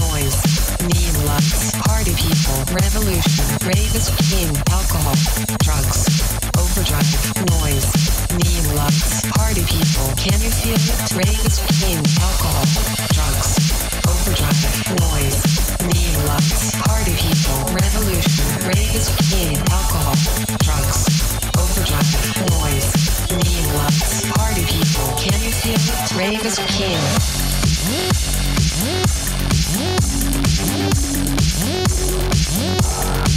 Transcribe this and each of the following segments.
noise, neon lights, party people, revolution. Rave is king. Alcohol, drugs, overdrive, noise, neon lights, party people. Can you feel it? Rave is king. Alcohol, drugs, overdrive, noise, neon lights, party people, revolution. Rave is king. Alcohol, drugs, overdrive, noise, neon lights, party people. Can you feel it? Rave is king. Thank you.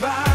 Bye.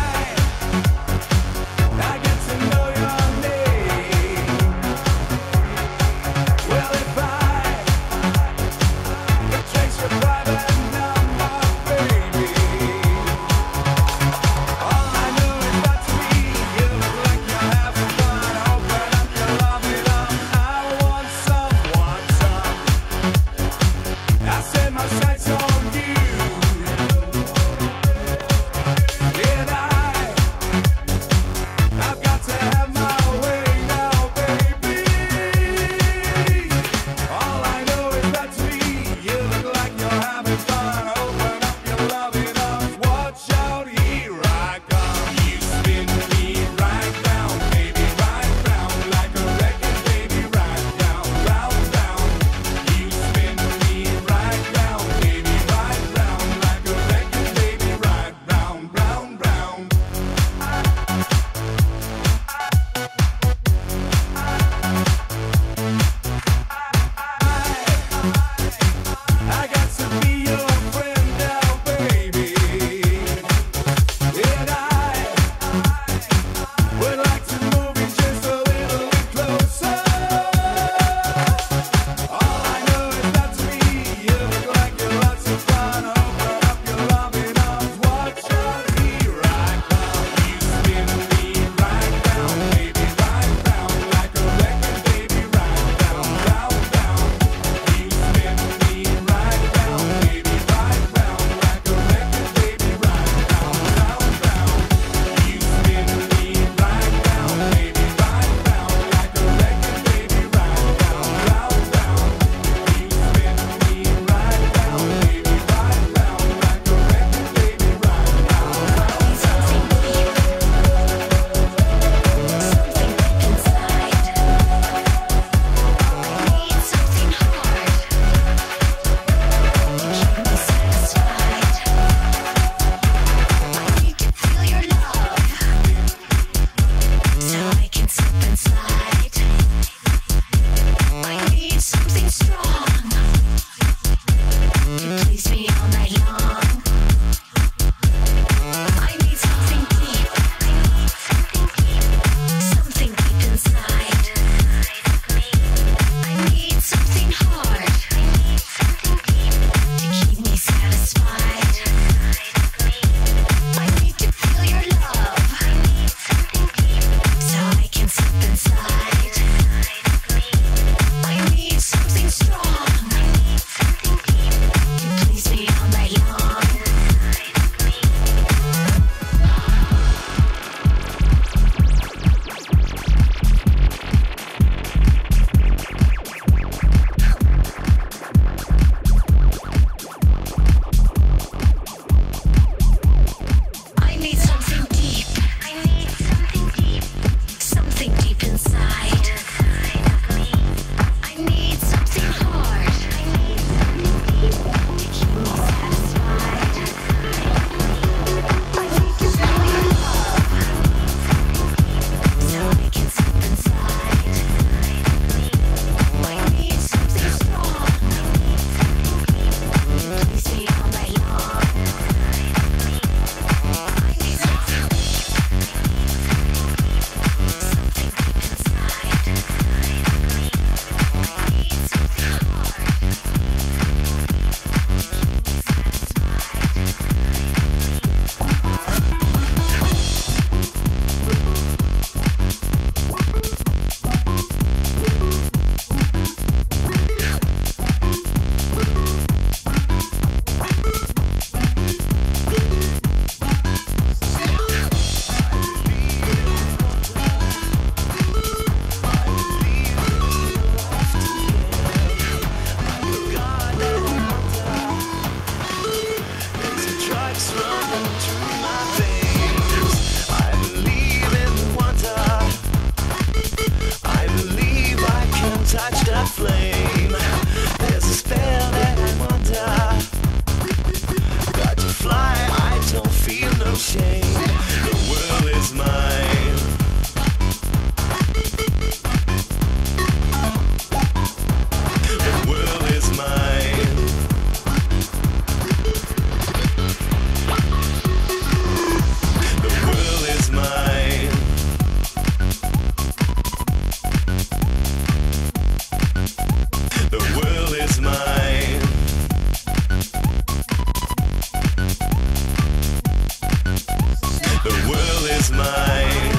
is mine.